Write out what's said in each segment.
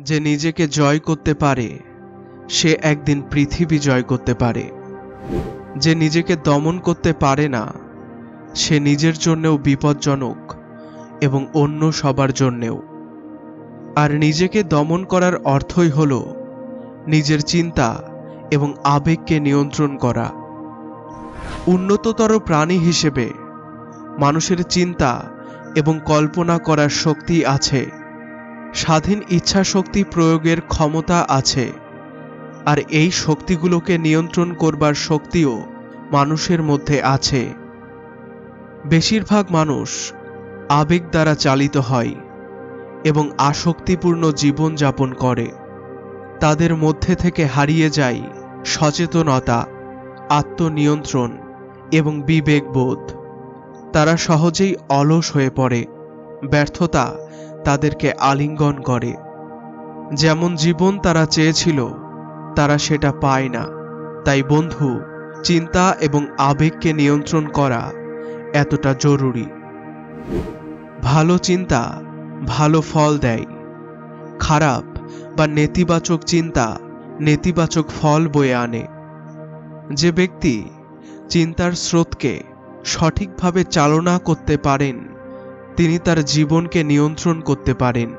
যে নিজেকে জয় করতে পারে, সে একদিন পৃথিবী জয় করতে পারে। যে নিজেকে দমন করতে পারে না, সে নিজের জন্যেও বিপজ্জনক এবং অন্য সবার জন্যেও। আর নিজেকে দমন করার অর্থই হল নিজের চিন্তা এবং আবেগকে নিয়ন্ত্রণ করা। উন্নততর প্রাণী হিসেবে মানুষের চিন্তা এবং কল্পনা করার শক্তি আছে। স্বাধীন ইচ্ছা শক্তি প্রয়োগের ক্ষমতা আছে, আর এই শক্তিগুলোকে নিয়ন্ত্রণ করবার শক্তিও মানুষের মধ্যে আছে। বেশিরভাগ মানুষ আবেগ দ্বারা চালিত হয় এবং আসক্তিপূর্ণ জীবন যাপন করে। তাদের মধ্যে থেকে হারিয়ে যায় সচেতনতা, আত্মনিয়ন্ত্রণ এবং বিবেকবোধ। তারা সহজেই অলস হয়ে পড়ে, ব্যর্থতা তাদেরকে আলিঙ্গন করে। যেমন জীবন তারা চেয়েছিল, তারা সেটা পায় না। তাই বন্ধু, চিন্তা এবং আবেগকে নিয়ন্ত্রণ করা এতটা জরুরি। ভালো চিন্তা ভালো ফল দেয়। খারাপ বা নেতিবাচক চিন্তা নেতিবাচক ফল বয়ে আনে। যে ব্যক্তি চিন্তার স্রোতকে সঠিকভাবে চালনা করতে পারেন তিনি তার জীবনকে নিয়ন্ত্রণ করতে পারেন।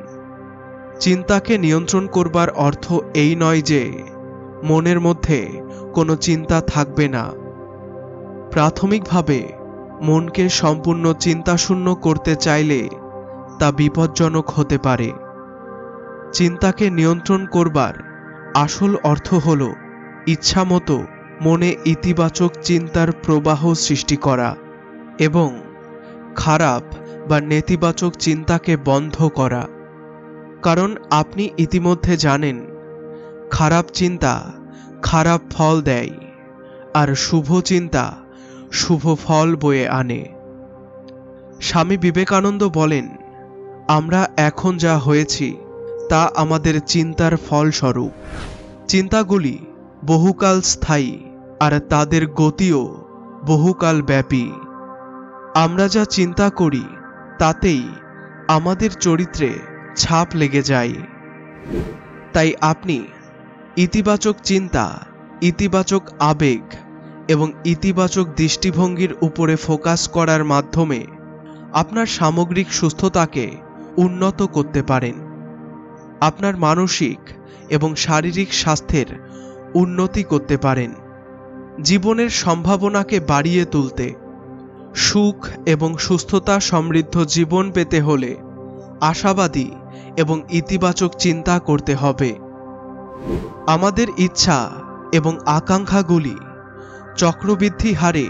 চিন্তাকে নিয়ন্ত্রণ করবার অর্থ এই নয় যে, মনের মধ্যে কোনো চিন্তা থাকবে না। প্রাথমিকভাবে, মনকে সম্পূর্ণ চিন্তাশূন্য করতে চাইলে তা বিপজ্জনক হতে পারে। চিন্তাকে নিয়ন্ত্রণ করবার আসল অর্থ হল ইচ্ছামতো মনে ইতিবাচক চিন্তার প্রবাহ সৃষ্টি করা এবং খারাপ বা নেতিবাচক চিন্তাকে বন্ধ করা। কারণ আপনি ইতিমধ্যে জানেন, খারাপ চিন্তা খারাপ ফল দেয়, আর শুভ চিন্তা শুভ ফল বয়ে আনে। স্বামী বিবেকানন্দ বলেন, আমরা এখন যা হয়েছি, তা আমাদের চিন্তার ফলস্বরূপ। চিন্তাগুলি বহুকাল স্থায়ী, আর তাদের গতিও বহুকাল ব্যাপী। আমরা যা চিন্তা করি তাতেই আমাদের চরিত্রে ছাপ লেগে যায়। তাই আপনি ইতিবাচক চিন্তা, ইতিবাচক আবেগ এবং ইতিবাচক দৃষ্টিভঙ্গির উপরে ফোকাস করার মাধ্যমে আপনার সামগ্রিক সুস্থতাকে উন্নত করতে পারেন। আপনার মানসিক এবং শারীরিক স্বাস্থ্যের উন্নতি করতে পারেন। জীবনের সম্ভাবনাকে বাড়িয়ে তুলতে সুখ এবং সুস্থতা সমৃদ্ধ জীবন পেতে হলে আশাবাদী এবং ইতিবাচক চিন্তা করতে হবে। আমাদের ইচ্ছা এবং আকাঙ্ক্ষাগুলি চক্রবৃদ্ধি হারে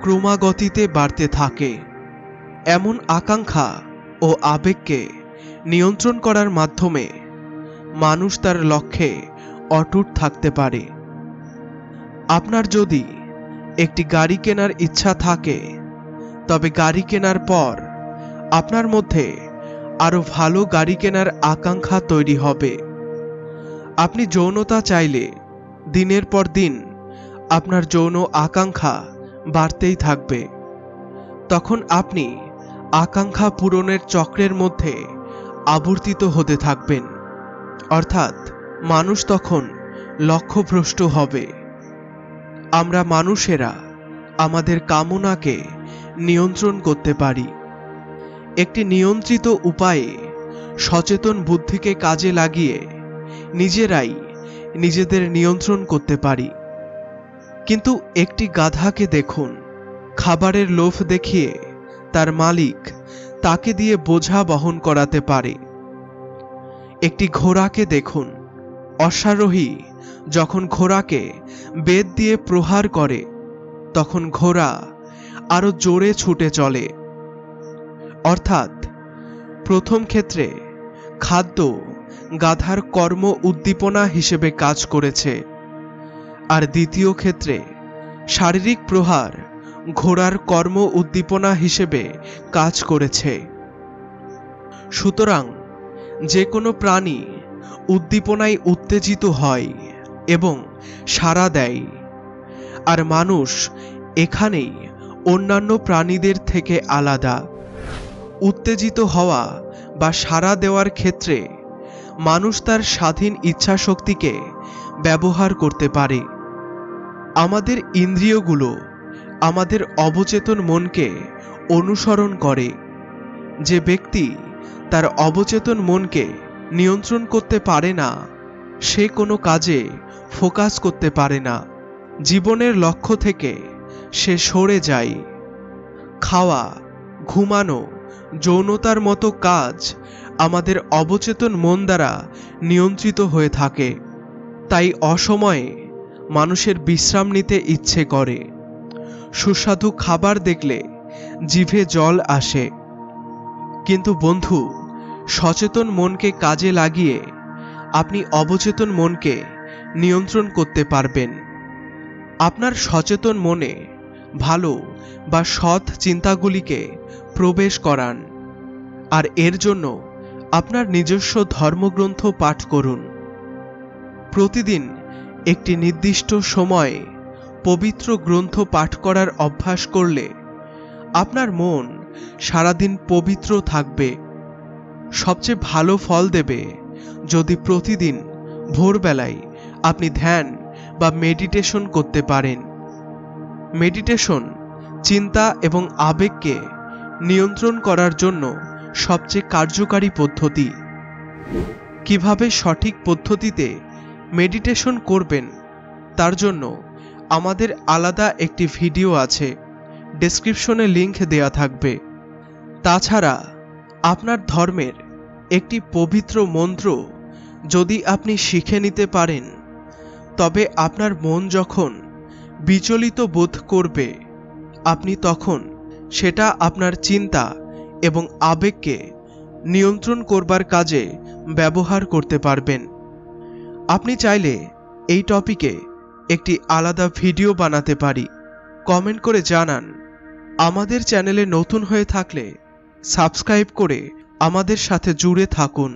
ক্রমাগতিতে বাড়তে থাকে। এমন আকাঙ্ক্ষা ও আবেগকে নিয়ন্ত্রণ করার মাধ্যমে মানুষ তার লক্ষ্যে অটুট থাকতে পারে। আপনার যদি একটি গাড়ি কেনার ইচ্ছা থাকে তবে গাড়ি কেনার পর আপনার মধ্যে আরও ভালো গাড়ি কেনার আকাঙ্ক্ষা তৈরি হবে। আপনি যৌনতা চাইলে দিনের পর দিন আপনার যৌন আকাঙ্ক্ষা বাড়তেই থাকবে। তখন আপনি আকাঙ্ক্ষা পূরণের চক্রের মধ্যে আবর্তিত হতে থাকবেন। অর্থাৎ মানুষ তখন লক্ষ্যভ্রষ্ট হবে। আমরা মানুষেরা আমাদের কামনাকে নিয়ন্ত্রণ করতে পারি। একটি নিয়ন্ত্রিত উপায়ে সচেতন বুদ্ধিকে কাজে লাগিয়ে নিজেরাই নিজেদের নিয়ন্ত্রণ করতে পারি। কিন্তু একটি গাধাকে দেখুন, খাবারের লোভ দেখিয়ে তার মালিক তাকে দিয়ে বোঝা বহন করাতে পারে। একটি ঘোড়াকে দেখুন, অশ্বারোহী যখন ঘোড়াকে বেদ দিয়ে প্রহার করে, তখন ঘোড়া আরও জোরে ছুটে চলে। অর্থাৎ, প্রথম ক্ষেত্রে খাদ্য গাধার কর্ম উদ্দীপনা হিসেবে কাজ করেছে। আর দ্বিতীয় ক্ষেত্রে শারীরিক প্রহার ঘোড়ার কর্ম উদ্দীপনা হিসেবে কাজ করেছে। সুতরাং, যে কোনো প্রাণী উদ্দীপনায় উত্তেজিত হয় এবং সাড়া দেয়। আর মানুষ এখানেই অন্যান্য প্রাণীদের থেকে আলাদা। উত্তেজিত হওয়া বা সাড়া দেওয়ার ক্ষেত্রে মানুষ তার স্বাধীন ইচ্ছাশক্তিকে ব্যবহার করতে পারে। আমাদের ইন্দ্রিয়গুলো আমাদের অবচেতন মনকে অনুসরণ করে। যে ব্যক্তি তার অবচেতন মনকে নিয়ন্ত্রণ করতে পারে না, সে কোনো কাজে ফোকাস করতে পারে না। জীবনের লক্ষ্য থেকে সে সরে যায় খাওয়া, ঘুমানো, যৌনতার মতো কাজ আমাদের অবচেতন মন দ্বারা নিয়ন্ত্রিত হয়ে থাকে। তাই অসময়ে মানুষের বিশ্রাম নিতে ইচ্ছে করে। সুস্বাদু খাবার দেখলে জিভে জল আসে। কিন্তু বন্ধু, সচেতন মনকে কাজে লাগিয়ে আপনি অবচেতন মনকে নিয়ন্ত্রণ করতে পারবেন। আপনার সচেতন মনে ভালো বা সৎ চিন্তাগুলিকে প্রবেশ করান, আর এর জন্য আপনার নিজস্ব ধর্মগ্রন্থ পাঠ করুন। প্রতিদিন একটি নির্দিষ্ট সময়ে পবিত্র গ্রন্থ পাঠ করার অভ্যাস করলে আপনার মন সারাদিন পবিত্র থাকবে। সবচেয়ে ভালো ফল দেবে যদি প্রতিদিন ভোরবেলায় আপনি ধ্যান বা মেডিটেশন করতে পারেন। মেডিটেশন চিন্তা এবং আবেগকে নিয়ন্ত্রণ করার জন্য সবচেয়ে কার্যকারী পদ্ধতি। কীভাবে সঠিক পদ্ধতিতে মেডিটেশন করবেন, তার জন্য আমাদের আলাদা একটি ভিডিও আছে ডেসক্রিপশনে লিংক দেয়া থাকবে। তাছাড়া, আপনার ধর্মের একটি পবিত্র মন্ত্র যদি আপনি শিখে নিতে পারেন, তবে আপনার মন যখন বিচলিত বোধ করবে। আপনি তখন সেটা আপনার চিন্তা এবং আবেগকে নিয়ন্ত্রণ করবার কাজে ব্যবহার করতে পারবেন। আপনি চাইলে এই টপিকে একটি আলাদা ভিডিও বানাতে পারি। কমেন্ট করে জানান, আমাদের চ্যানেলে নতুন হয়ে থাকলে সাবস্ক্রাইব করে আমাদের সাথে জুড়ে থাকুন।